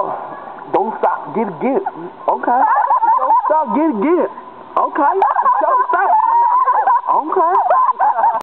Oh, don't stop, get it, get it. Okay. Don't stop, get it, get it. Okay. Don't stop.